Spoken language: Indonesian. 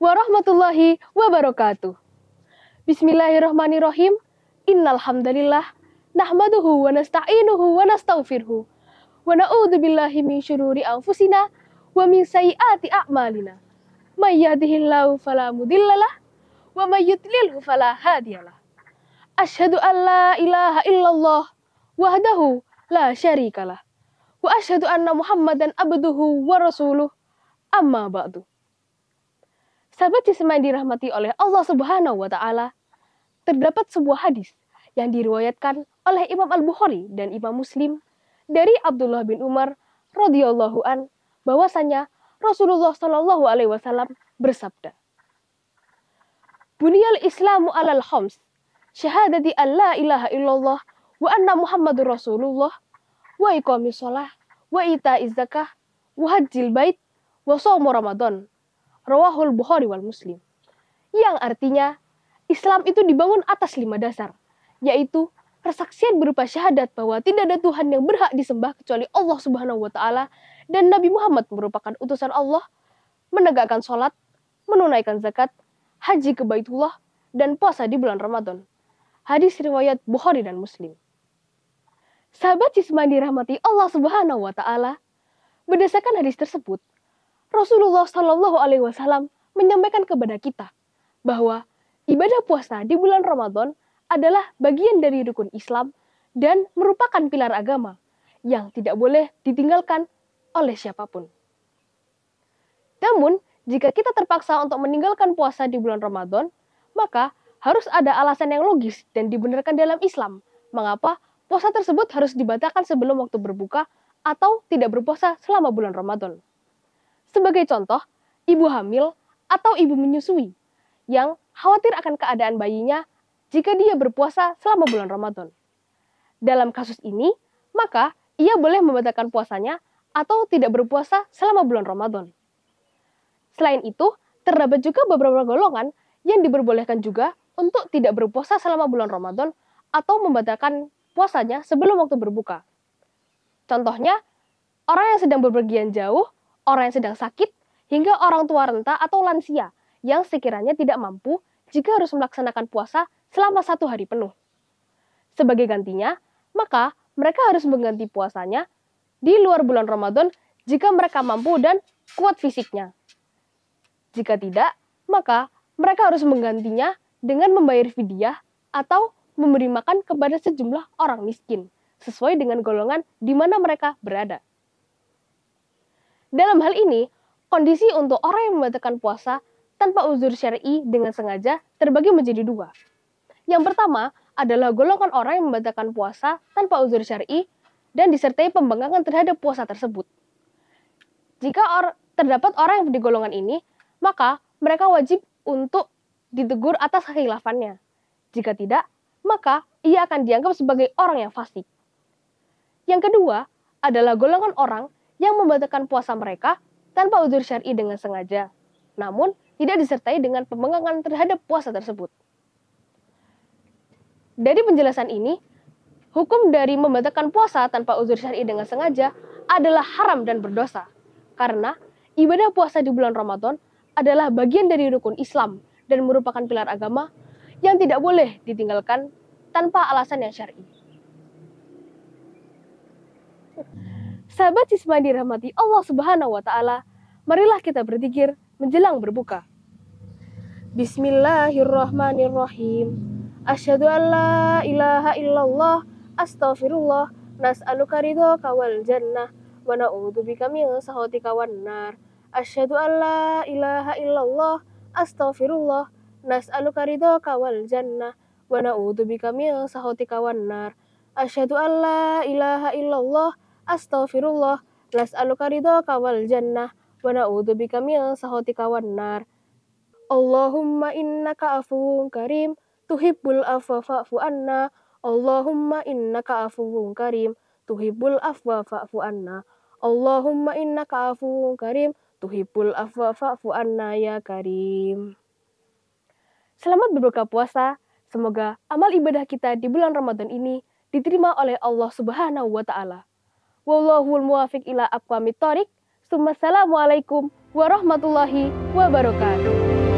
warahmatullahi wabarakatuh. Bismillahirrahmanirrahim. Innal hamdalillah nahmaduhu wa nasta'inuhu wa nastaghfiruhu wa na'udzu billahi min syururi anfusina wa min sayyiati a'malina. May yahdihillahu fala mudhillalah wa may yudlilhu fala hadiyalah. Asyhadu an la ilaha illallah wahdahu la syarikalah wa asyhadu anna Muhammadan abduhu wa rasuluh amma ba'du. Sahabat Cisma dirahmati oleh Allah Subhanahu wa taala, terdapat sebuah hadis yang diriwayatkan oleh Imam Al-Bukhari dan Imam Muslim dari Abdullah bin Umar radhiyallahu an bahwasanya Rasulullah Shallallahu alaihi wasallam bersabda Bunyal Islamu alal khams syahadati an la ilaha illallah wa anna Muhammadur Rasulullah wa iqamis shalah wa ita'iz zakah wa hajjil bait wa shaumu Ramadan Rawahul Bukhari wal Muslim. Yang artinya, Islam itu dibangun atas lima dasar, yaitu persaksian berupa syahadat bahwa tidak ada Tuhan yang berhak disembah kecuali Allah Subhanahu wa taala dan Nabi Muhammad merupakan utusan Allah, menegakkan sholat, menunaikan zakat, haji ke Baitullah, dan puasa di bulan Ramadan. Hadis riwayat Bukhari dan Muslim. Sahabat Cisman dirahmati Allah Subhanahu wa taala, berdasarkan hadis tersebut, Rasulullah Shallallahu Alaihi Wasallam menyampaikan kepada kita bahwa ibadah puasa di bulan Ramadan adalah bagian dari rukun Islam dan merupakan pilar agama yang tidak boleh ditinggalkan oleh siapa pun. Namun, jika kita terpaksa untuk meninggalkan puasa di bulan Ramadan, maka harus ada alasan yang logis dan dibenarkan dalam Islam. Mengapa puasa tersebut harus dibatalkan sebelum waktu berbuka atau tidak berpuasa selama bulan Ramadan? Sebagai contoh, ibu hamil atau ibu menyusui yang khawatir akan keadaan bayinya jika dia berpuasa selama bulan Ramadan. Dalam kasus ini, maka ia boleh membatalkan puasanya atau tidak berpuasa selama bulan Ramadan. Selain itu, terdapat juga beberapa golongan yang diperbolehkan juga untuk tidak berpuasa selama bulan Ramadan atau membatalkan puasanya sebelum waktu berbuka. Contohnya, orang yang sedang berpergian jauh orang yang sedang sakit, hingga orang tua renta atau lansia yang sekiranya tidak mampu jika harus melaksanakan puasa selama satu hari penuh. Sebagai gantinya, maka mereka harus mengganti puasanya di luar bulan Ramadan jika mereka mampu dan kuat fisiknya. Jika tidak, maka mereka harus menggantinya dengan membayar fidyah atau memberi makan kepada sejumlah orang miskin sesuai dengan golongan di mana mereka berada. Dalam hal ini, kondisi untuk orang yang membatalkan puasa tanpa uzur syar'i dengan sengaja terbagi menjadi dua. Yang pertama adalah golongan orang yang membatalkan puasa tanpa uzur syar'i dan disertai pembangkangan terhadap puasa tersebut. Jika or terdapat orang yang di golongan ini, maka mereka wajib untuk ditegur atas kehilafannya. Jika tidak, maka ia akan dianggap sebagai orang yang fasik. Yang kedua adalah golongan orang yang membatalkan puasa mereka tanpa uzur syar'i dengan sengaja, namun tidak disertai dengan pembangkangan terhadap puasa tersebut. Dari penjelasan ini, hukum dari membatalkan puasa tanpa uzur syar'i dengan sengaja adalah haram dan berdosa, karena ibadah puasa di bulan Ramadan adalah bagian dari rukun Islam dan merupakan pilar agama yang tidak boleh ditinggalkan tanpa alasan yang syar'i. Sahabat Sisma dirahmati Allah Subhanahu wa taala, marilah kita berzikir menjelang berbuka. Bismillahirrahmanirrahim. Asyhadu an la ilaha illallah, astaghfirullah, nas'aluka ridhaka wal jannah wa na'udzubika min sakhatika wan nar. Asyhadu an la ilaha illallah, astaghfirullah, nas'aluka ridhaka wal jannah wa na'udzubika min sakhatika wan nar. Asyhadu an la ilaha illallah, Astaghfirullah, nas'aluka ridhaka wal jannah wa na'udzubika min sakhatika wan nar. Allahumma innaka afuwun karim, tuhibbul afwa fa'fu anna. Allahumma innaka afuwun karim, tuhibbul afwa fa'fu anna. Allahumma innaka afuwun karim, tuhibbul afwa fa'fu anna ya karim. Selamat berbuka puasa. Semoga amal ibadah kita di bulan Ramadan ini diterima oleh Allah Subhanahu wa taala. Wallahul muwafiq ila aqwamit thoriq. Wassalamualaikum warahmatullahi wabarakatuh.